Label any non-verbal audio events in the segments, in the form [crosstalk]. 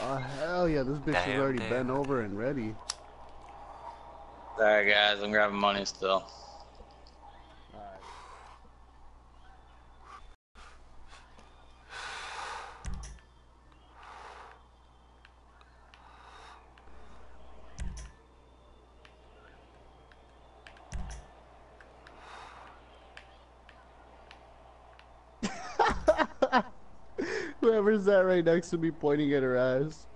Oh hell yeah, this bitch is already damn. bent over and ready. Alright, guys, I'm grabbing money still. Alright. Whoever's that right next to me pointing at her ass.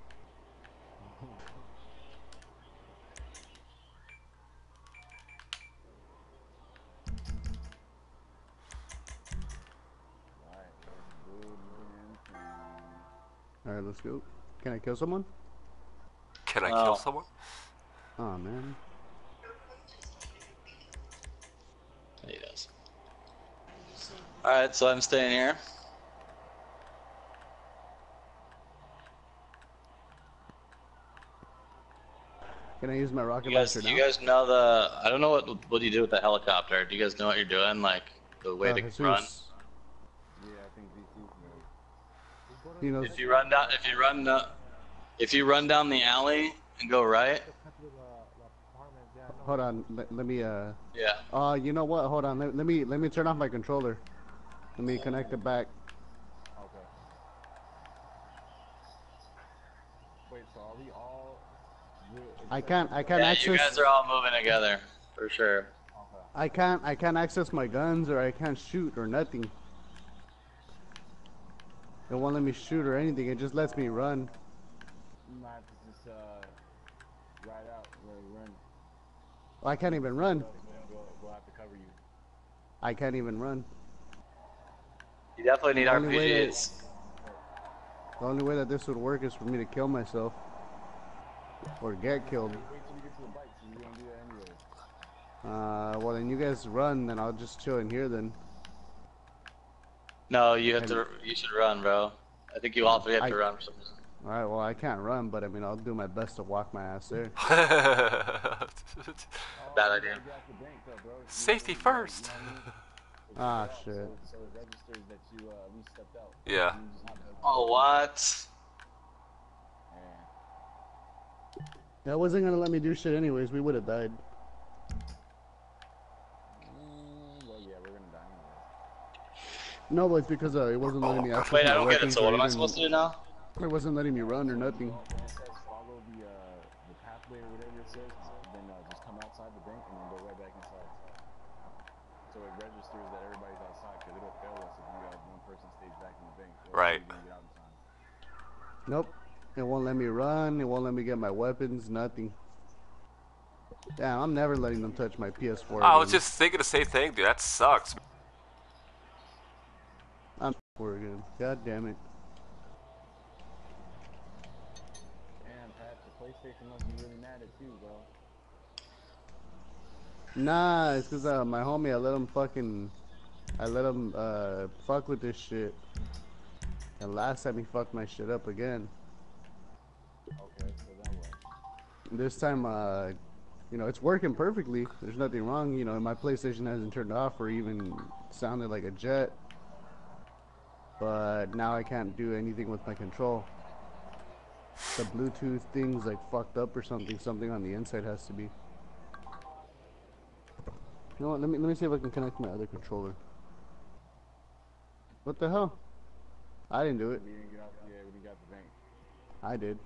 Alright, let's do the damn thing. Alright, let's go. Can I kill someone? Can I Oh. kill someone? Oh man. He does. Alright, so I'm staying here. Can I use my rocket You guys, launcher you now? guys know the. I don't know what what do you do with the helicopter. Do you guys know what you're doing? Like the way Uh, to Jesus. run. Yeah, I think VC's knows. He knows. If you run down, if you run, uh, if you run down the alley and go right, Hold on, let, let me uh. yeah. Uh, you know what? Hold on. Let, let me let me turn off my controller. Let me connect it back. Okay. Wait, so are we all... we- I can't I can't Yeah, access. you guys are all moving together for sure. I can't I can't access my guns or I can't shoot or nothing. It won't let me shoot or anything. It just lets me run. You might have to just, uh, ride out where we run. I can't even run. We'll, we'll have to cover you. I can't even run. You definitely need Only way to- RPGs. The only way that this would work is for me to kill myself. Or get killed. Wait till we get to the bike, so you don't do that anyway. Uh, well then you guys run, then I'll just chill in here then. No, you have to. You should run, bro. I think you all three have I- to run for some reason. Alright, well I can't run, but I mean I'll do my best to walk my ass there. [laughs] Bad idea. Oh, Get off the bank, though, bro. You Safety first. you know what I mean? It's [laughs] Ah, shit. Yeah. so it registers that you, uh, we stepped out. Yeah. You just have to- Oh what? Yeah. That wasn't gonna let me do shit anyways, we would have died. Mm, well, yeah, we're gonna die anyway. No, but it's because uh, it wasn't letting me access Wait, I don't get it. So what am I even- supposed to do now? It wasn't letting me run or nothing. Well, when it says follow the, uh, the pathway or whatever it says, then uh, just come outside the bank and then go right back inside. So it registers that everybody's outside, because it'll fail us if you guys, one person stays back in the bank. Right. you didn't get out in time. Nope. It won't let me run. It won't let me get my weapons. Nothing. Damn, I'm never letting them touch my PS4. I was just thinking the same thing, dude. That sucks. I'm for again. God damn it. Damn, Pat, the PlayStation must be really mad at you, bro. Nah, it's cause uh, my homie, I let him fucking, I let him uh fuck with this shit. And last time he fucked my shit up again. Okay, so then what? This time, uh, you know, it's working perfectly. There's nothing wrong. You know, my PlayStation hasn't turned off or even sounded like a jet. But now I can't do anything with my control. The Bluetooth thing's like fucked up or something. Something on the inside has to be. You know what? Let me let me see if I can connect my other controller. What the hell? I didn't do it. We didn't get out, yeah, we didn't get the bank. I did.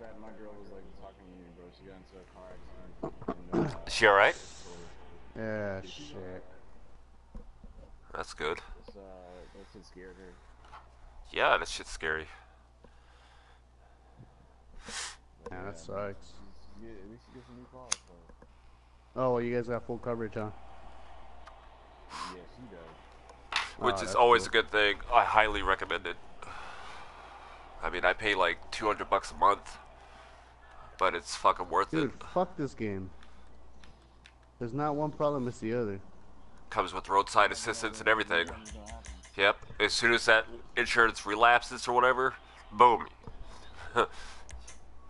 My bad, my girl was like talking to me, bro. She got into a car accident. And, uh, Is she alright? Yeah, shit. That's good. uh, that shit scared her. Yeah, that shit's scary. But, Yeah, that man, sucks. she's- Yeah, at least she gets a new car, so. Oh, well, you guys got full coverage, huh? Yeah, she does. Which Oh, is always cool. a good thing. I highly recommend it. I mean, I pay like 200 bucks a month. But it's fucking worth Dude, it. fuck this game. There's not one problem, it's the other. Comes with roadside assistance and everything. Nothing's gonna happen. Yep. As soon as that insurance relapses or whatever, boom. [laughs]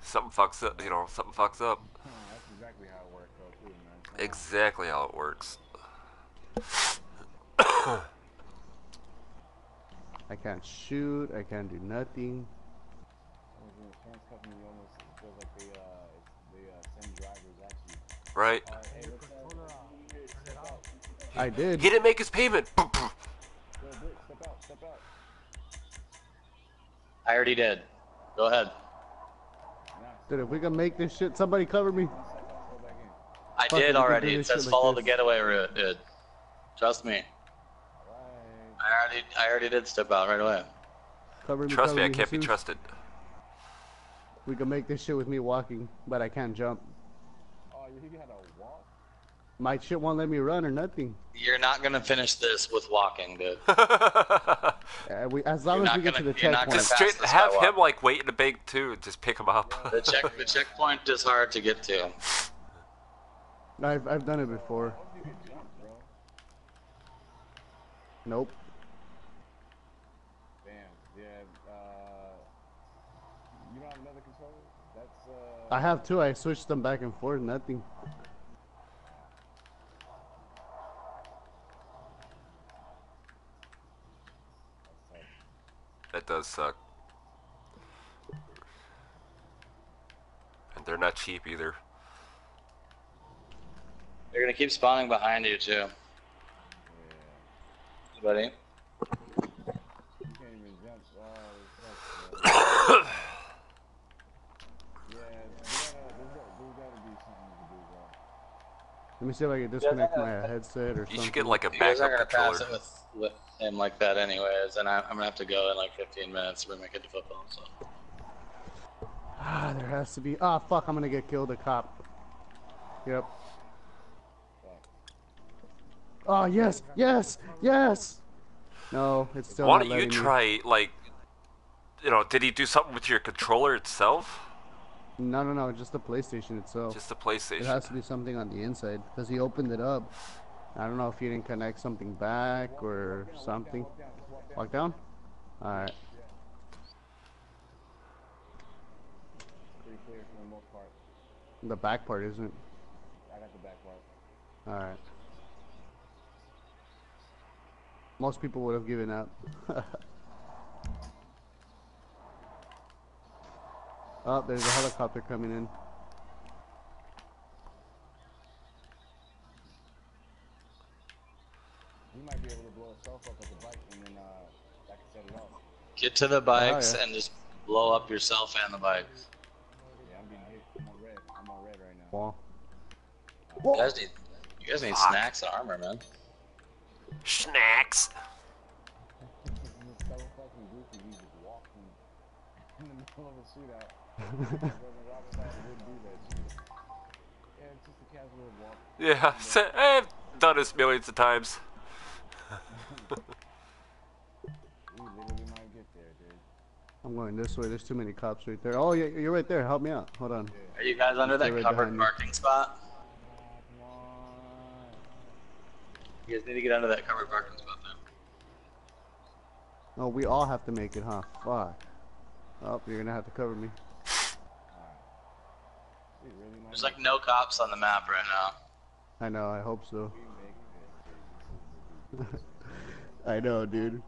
something fucks up, you know, something fucks up. That's exactly how it works, though, too, man. Exactly how it works. I can't shoot, I can't do nothing. I was gonna cuffing you almost feels like they uh it's, they uh send drivers at you. Right? Uh, hey, let's step out. I did. He didn't make his payment. [laughs] Yo, Brick, step out, step out. I already did. Go ahead. Dude, if we can make this shit, somebody cover me. step out, go back in. I Fuck, did can already. It says shit like follow the getaway route, dude. Trust me. Alright. I already, I already did step out right away. Cover me. Trust cover me, I can't be trusted. We can make this shit with me walking, but I can't jump. Oh, you had to walk? My shit won't let me run or nothing. You're not gonna finish this with walking, dude. [laughs] Uh, we, as long You're as we get gonna- to the checkpoint. Just straight have by him like wait in the bank too, just pick him up. The check, the checkpoint is hard to get to. I've I've done it before. Hope you could jump, bro. Nope. Damn. Yeah. Uh, you don't have another controller? That's uh. I have two. I switched them back and forth. Nothing. That does suck. And they're not cheap either. They're gonna keep spawning behind you too, Yeah. buddy. You can't even jump. Oh, it sucks, bro. yeah, there's gotta, there's gotta, there's gotta be something to do, bro. Let me see if I can disconnect my headset or You something. should get like a You guys aren't gonna pass it with, with him like that anyways, and I, I'm gonna have to go in like 15 minutes to bring my kid to football. So Ah, there has to be. Ah, fuck! I'm gonna get killed. A cop. Yep. Fuck. Oh yes, yes, yes. No, it's still Why don't you letting me. try like, you know, did he do something with your controller itself? No, no, no. Just the PlayStation itself. Just the PlayStation. It has to be something on the inside because he opened it up. I don't know if he didn't connect something back or something. Walk down, just walk down. Walk down. All right. Pretty clear for the most part. The back part isn't. I got the back part. All right. Most people would have given up. [laughs] oh, there's a helicopter coming in. He might be able to blow himself up at the bike and then uh, that can set it off. get to the bikes yeah. and just blow up yourself and the bikes. Yeah, I'm being hit. I'm on red. I'm on red right now. Wall. You guys need, you guys need Fuck. snacks and armor, man. Snacks. [laughs] This fucking goofy. He just walked in, [laughs] in the middle of a shootout. Brother Rockstar wouldn't do that shit. Yeah, it's just a casual walk. Yeah, so, I've done this millions of times. We literally might get there, dude. I'm going this way. There's too many cops right there. Oh, yeah, you're right there. Help me out. Hold on. Are you guys under that right covered behind me. parking spot? You guys need to get under that covered parking spot now. Oh, we all have to make it, huh? Fuck. Oh, you're gonna have to cover me. There's like no cops on the map right now. I know. I hope so. [laughs] I know, dude. It.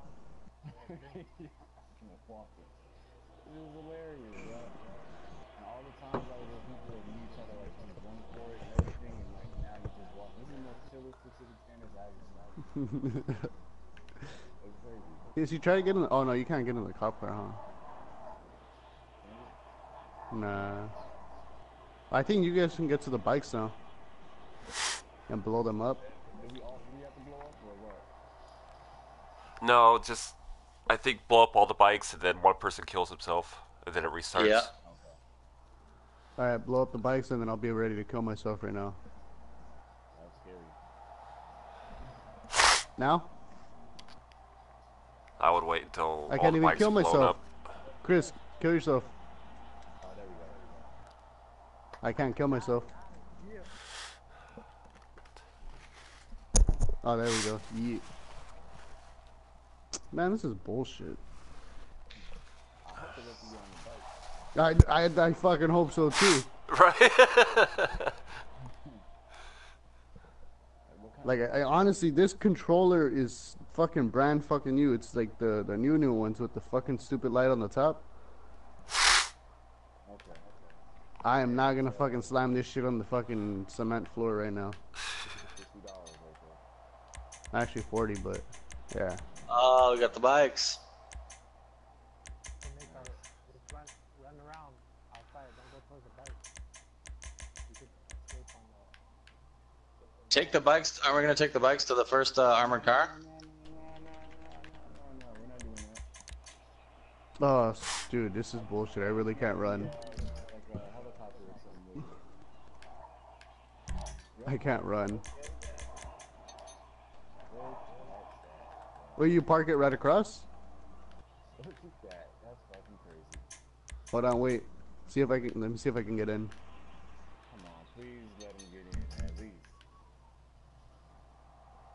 Was hilarious. And all the times I was and everything, and now you just walk. Yes, you try to get in. The, oh no, you can't get in the car, huh? Nah. I think you guys can get to the bikes now and blow them up. Did we all three have to blow up or what? No, just I think blow up all the bikes and then one person kills himself and then it restarts. Yeah. All right, blow up the bikes and then I'll be ready to kill myself right now. That's scary. Now, I would wait until I all can't the even bikes kill myself. up. Chris, kill yourself. Oh, there we go. There we I can't kill myself. Oh, there we go. Yeet. Man, this is bullshit. I hope they let you get on the bike. I, I, fucking hope so too. Right? Like, [laughs] Like, I, I honestly, this controller is fucking brand fucking new. It's like the the new new ones with the fucking stupid light on the top. of, Okay. I am not gonna fucking slam this shit on the fucking cement floor right now. Fifty dollars [laughs] right there. Actually 40, but yeah. Oh, we got the bikes. to make us just run, run around outside. Don't go towards the bike. You could escape on the. Take the bikes. Are we gonna take the bikes to the first uh, armored car? No, no, no, no, no, no, no, we're not doing that. Oh, dude, this is bullshit. I really can't run. Like a helicopter or something. maybe. I can't run. Will you park it right across? Look at that. That's fucking crazy. Hold on, wait. See if I can. Let me see if I can get in. Come on, please let him get in at least.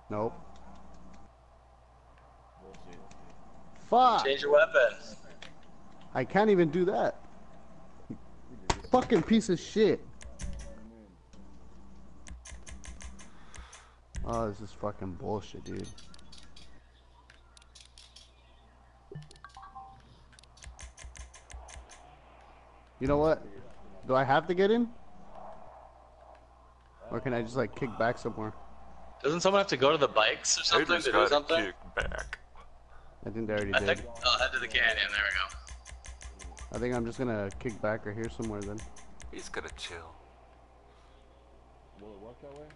Nope. Bullshit. Fuck! Change your weapon. I can't even do that. Fucking piece of shit. Oh, this is fucking bullshit, dude. You know what? Do I have to get in? Or can I just like kick back somewhere? Doesn't someone have to go to the bikes or something to do got something? kicked back. I think they already I did. think I'll head to the canyon. There we go. I think I'm just gonna kick back or here somewhere then. He's gonna chill. Will it work that way?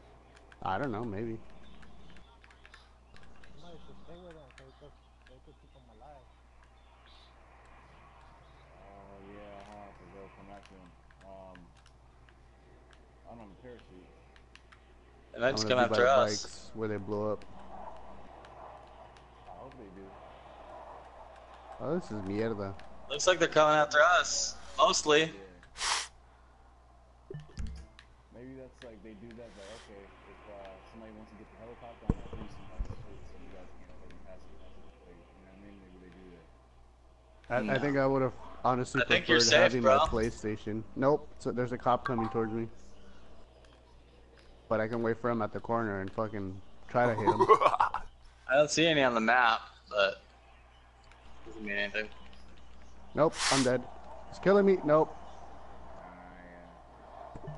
I don't know, maybe. Somebody should stay with them they could, they could keep them alive. Oh yeah, huh? Cause they'll come after him. Um, I don't have a parachute. And then I'm just come after us. bikes where they blow up. I hope they do. Oh, this is mierda. Looks like they're coming after us. Mostly. Yeah. Maybe that's like they do that. Like okay, if somebody wants to get the helicopter, I'm gonna freeze somebody so so you guys can let them pass it. Like, you know what I mean? Maybe they do that. I, I think I would have honestly I preferred safe, having bro. my PlayStation. Nope. So there's a cop coming towards me. But I can wait for him at the corner and fucking try to hit him. [laughs] I don't see any on the map, but doesn't mean anything. nope, I'm dead. He's killing me. Nope. Ah, yeah.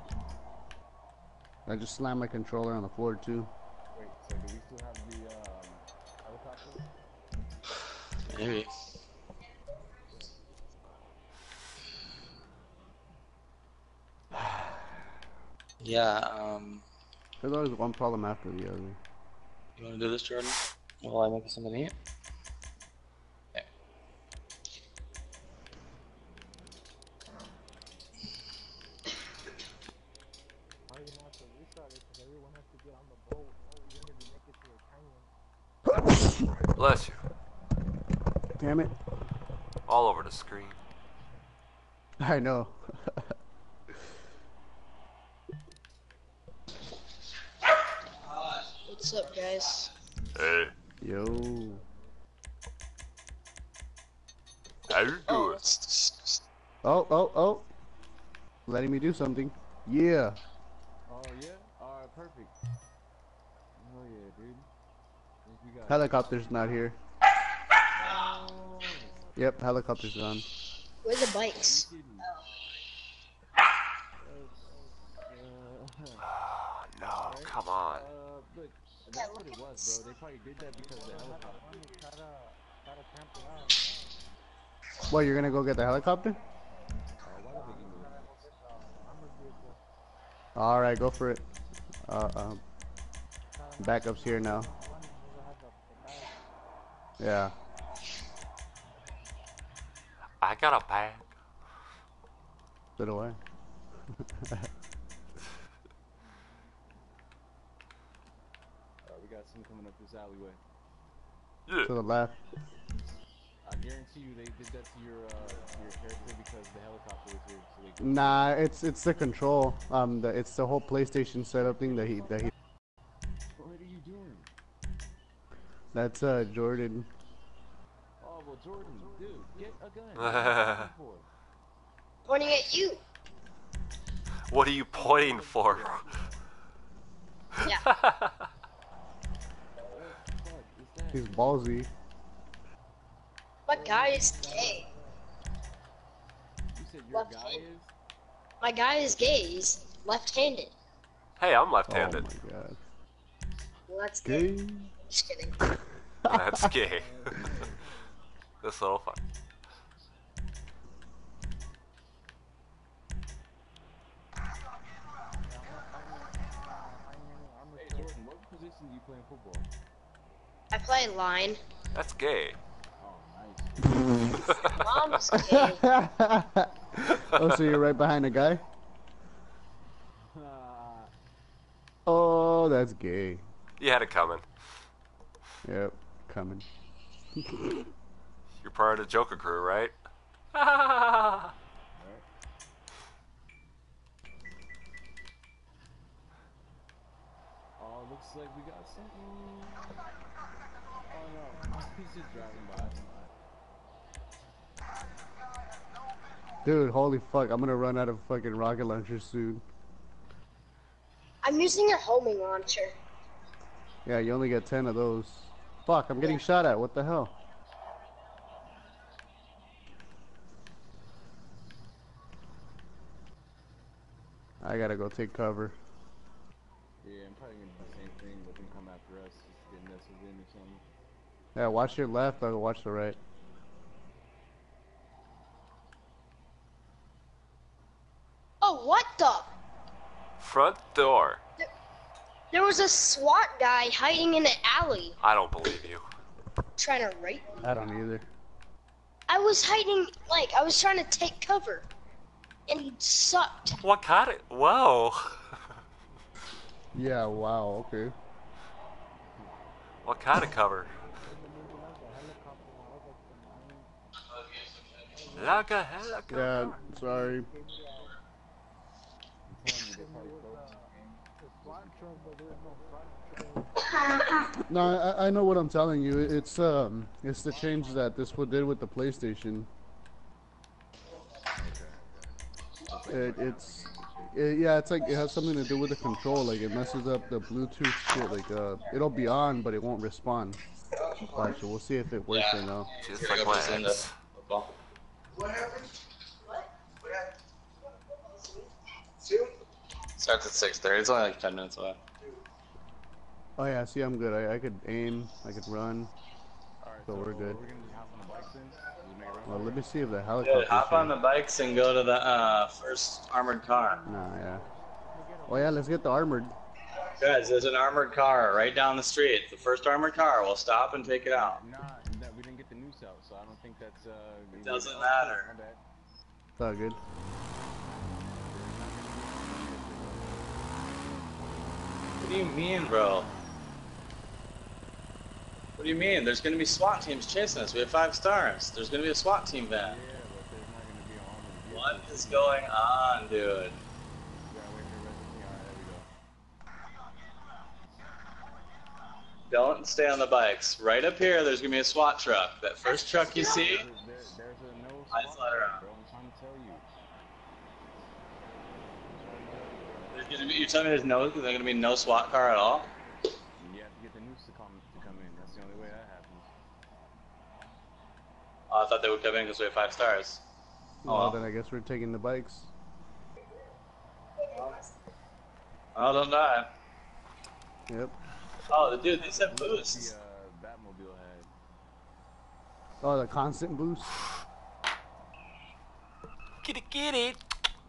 I just slammed my controller on the floor too. Wait, so do we still have the um, helicopter? Maybe. [sighs] Yeah, um, There's always one problem after the other. you wanna do this, Jordan? While I make something to eat? Okay. Why you have to restart it? Because everyone has to get on the boat. Oh, even if you make it to the canyon. Bless you. Damn it. All over the screen. [laughs] I know. What's up, guys? Hey, Yo. how you Oh, doing? it's, Oh, oh, oh. Letting me do something. Yeah. Oh yeah. All right, perfect. Oh yeah, dude. Thank you. Helicopter's not here. Yep, helicopter's gone. Where the bikes? Oh, no, come on. Uh, that's what it was, bro. They probably did that because the helicopter. You try to, try to camp it out? What, you're gonna go get the helicopter? Why did they give me that? Armored vehicle. Alright, go for it. Uh, um, backup's here now. one who has the, the bag. Yeah. I got a bag. So do I. Uh, we got some coming up this alleyway. Yeah. to the left. I guarantee you they did that to your uh, your character because the helicopter was here. So Nah, it's it's the control. Um, the, it's the whole PlayStation setup thing that he that he. What are you doing? That's uh Jordan. Oh well, Jordan, dude, get a gun. What are you? Pointing at you. what are you pointing for? Yeah. What the fuck is that? He's ballsy. My guy is gay. You said your guy left-handed. is? My guy is gay. He's left-handed. Hey, I'm Oh left-handed. my god. Well, that's gay. Gay. Just kidding. That's gay. [laughs] this little fuck. Hey, Jordan, what position do you play in football? I play line. That's gay. Oh, nice. Mom's gay. oh, so you're right behind the guy? Oh, that's gay. You had it coming. Yep, coming. [laughs] You're part of the Joker crew, right? oh, looks like we got something. Oh no, he's just driving by. Dude, holy fuck, I'm gonna run out of fucking rocket launchers soon. I'm using a homing launcher. Yeah, you only get 10 of those. Fuck, I'm getting shot at, what the hell? I gotta go take cover. Yeah, I'm probably gonna do the same thing. Let them come after us, just get nestled in or something. Yeah, watch your left, I'll watch the right. Oh, what the? Front door. There was a SWAT guy hiding in an alley I don't believe you. trying to rape me. I don't either. I was hiding, like, I was trying to take cover. And he sucked. What kind of? Whoa. Yeah, wow, okay. What kind of cover? Like a helicopter. Yeah, sorry. I'm telling you, they probably broke The SWAT truck, but there's no. No, I, I know what I'm telling you. It's um, it's the change that this one did with the PlayStation. It, it's, it, yeah, it's like it has something to do with the control. Like it messes up the Bluetooth shit. Like uh, it'll be on, but it won't respond. Watch, we'll see if it works or no. Just Here, like go my for the ex. football. Starts at 6:30. It's only like 10 minutes away. Oh yeah, see, I'm good. I, I could aim, I could run. Alright, So we're good. We're gonna just hop on the bikes then. Just make a run Well, let me see if the Good. helicopter. Hop on the bikes and go to the uh, first armored car. Nah, yeah. Oh yeah, let's get the armored. Guys, there's an armored car right down the street. The first armored car. We'll stop and take it out. Nah, that, we didn't get the noose out, so I don't think that's uh. It doesn't matter. My. It's all good. What do you mean, bro? What do you mean? There's gonna be SWAT teams chasing us. We have five stars. There's gonna be a SWAT team Yeah, but there's not gonna be an armored. What is going on, dude? We gotta wait for the rest of the- Alright, there we go. Don't stay on the bikes. Right up here, there's gonna be a SWAT truck. That first truck you see, There, there's a no let her bro. I'm trying to tell you. there's gonna be. You telling me there's no, there's gonna be no SWAT car at all? You have to get the noose to come to come in. That's the only way that happens. Oh, I thought they would come in because we have five stars. Oh, Well, well. then I guess we're taking the bikes. Oh, don't die. Yep. Oh, dude, these have The boosts. uh, Batmobile had. Oh, the constant boost. Get it, get it.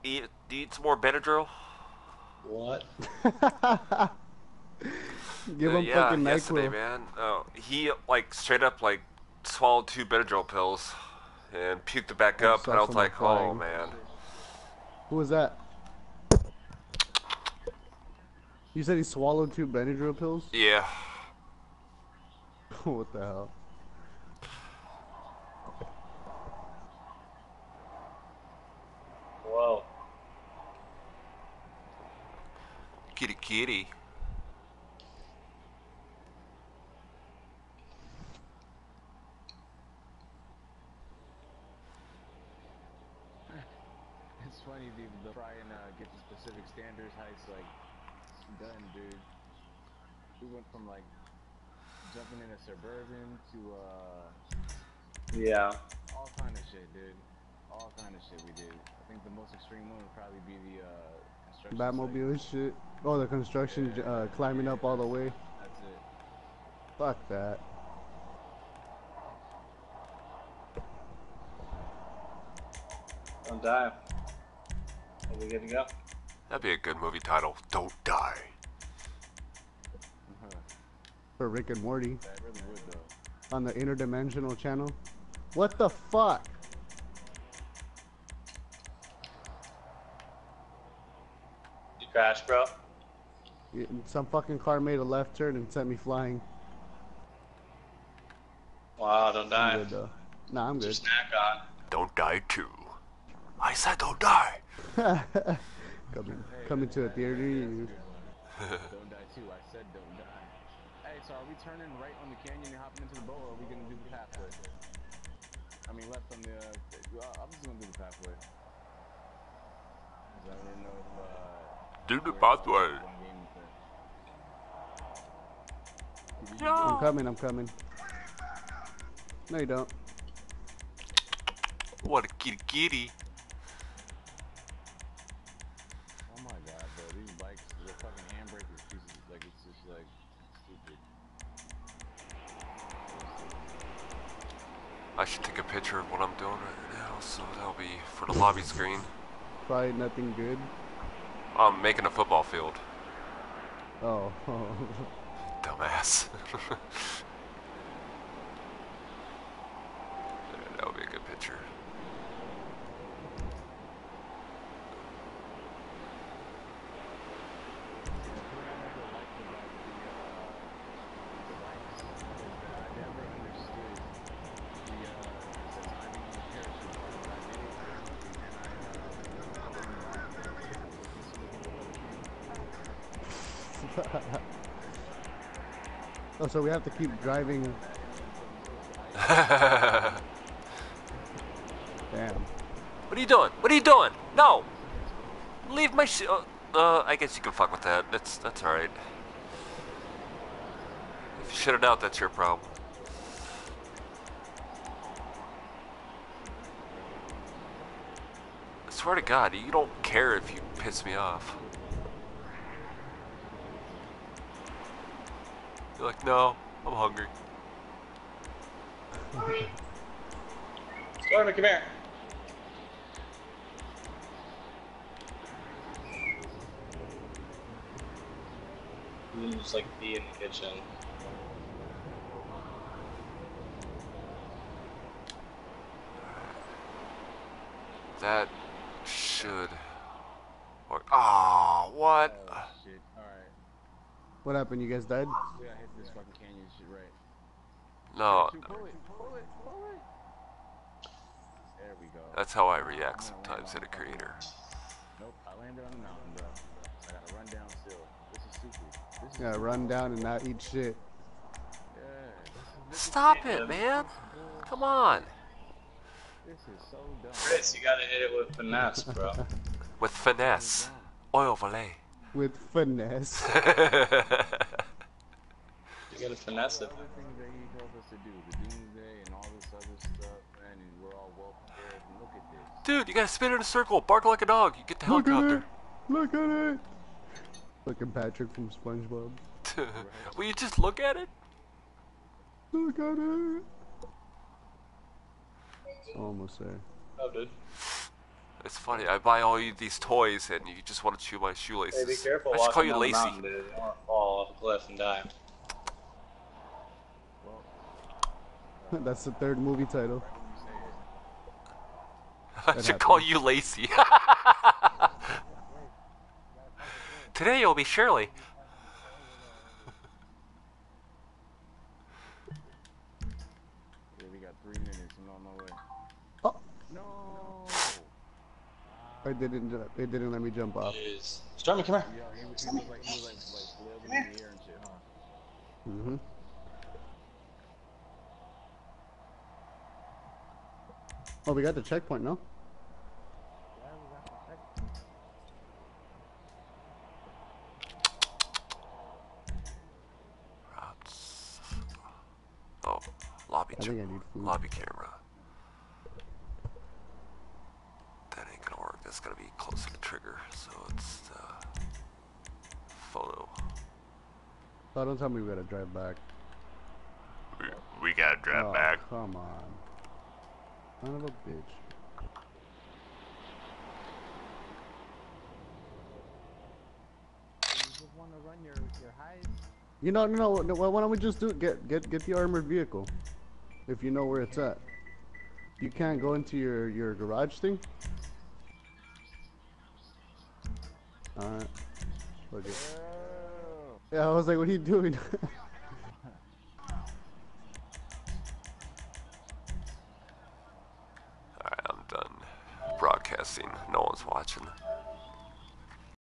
Eat, eat some more Benadryl. What? [laughs] Give Uh, him yeah, fucking yesterday, NyQuil. man. Oh, he like straight up like swallowed two Benadryl pills and puked it back up, and I was someone like, oh man. Who was that? You said he swallowed two Benadryl pills? Yeah. [laughs] what the hell? Whoa. Kitty, kitty. It's funny, the, the try and uh, get the specific standards heights like done, dude. We went from like jumping in a suburban to uh Yeah. all kind of shit, dude. All kind of shit we did. I think the most extreme one would probably be the uh, Batmobile and shit. Oh, the construction j- uh, climbing up all the way. That's it. Fuck that. Don't die. Are we good to go? That'd be a good movie title. Don't die. Uh-huh. For Rick and Morty That really would though. on the interdimensional channel. What the fuck? You crash, bro? Yeah, Some fucking car made a left turn and sent me flying. Wow, don't I'm die. good though. Nah, I'm Put your good. snack on. Don't die too. I said don't die. [laughs] coming, coming to a theater near [laughs] you. don't die too. I said don't die. Hey, so are we turning right on the canyon and hopping into the boat, or are we gonna do the pathway? I mean, left on the. Uh, I'm just gonna do the pathway. I didn't know if. Uh, Do the pathway. one game with it. I'm coming, I'm coming. No, you don't. What a kitty kitty. Probably nothing good. I'm making a football field. Oh, [laughs] Dumbass. [laughs] [laughs] oh, so we have to keep driving. [laughs] Damn. What are you doing? What are you doing? No! Leave my sh- uh, uh, I guess you can fuck with that. That's that's alright. If you shit it out, that's your problem. I swear to God, you don't care if you piss me off. You're like, no, I'm hungry. Stormy, come here. You can just like be in the kitchen. That should work. Ah, what? Oh shit. Alright. What happened? You guys died? We gotta hit this fucking canyon shit right. No, Shoot, pull it, pull it, pull it. There we go. that's how I react sometimes at a creator. Nope, I landed on the mountain, bro. I gotta run down still. This is stupid. This is Yeah, run down and not eat shit. Yeah, this is, Stop it, man. Come on. this is so dumb. Chris, you gotta hit it with finesse, bro. [laughs] With finesse. Oil valet. With finesse. [laughs] You gotta finesse it. Dude, you gotta spin in a circle, bark like a dog. You get the Look at helicopter. it! Look at it! Looking Patrick from SpongeBob. [laughs] Will you just look at it? Look at it! Almost there. Oh, dude. It's funny. I buy all you these toys, and you just want to chew my shoelaces. Hey, be careful I just call you down the mountain, dude. You don't wanna fall off a cliff and die. [laughs] That's the third movie title. I That should call you lazy. [laughs] Today you'll be Shirley. yeah, we got three minutes. I'm on my way. Oh, No. I didn't. They didn't let me jump off. Jeez. Stormy, come here. Yo, he was, he was like, he was like, like in the air and shit, huh? Mm-hmm. Oh, we got the checkpoint, no? Yeah, we got the check. Oh, lobby. I ch- think I need food. lobby camera. That ain't gonna work. That's gonna be close to the trigger, so it's uh, photo. Oh, don't tell me we gotta drive back. We, we gotta drive oh, back. Come on. Son of a bitch. You just want to run your your highs. You know, no, no. Why don't we just do it? Get get get the armored vehicle, if you know where it's at. You can't go into your your garage thing. All right. Okay. Yeah, I was like, what are you doing? [laughs]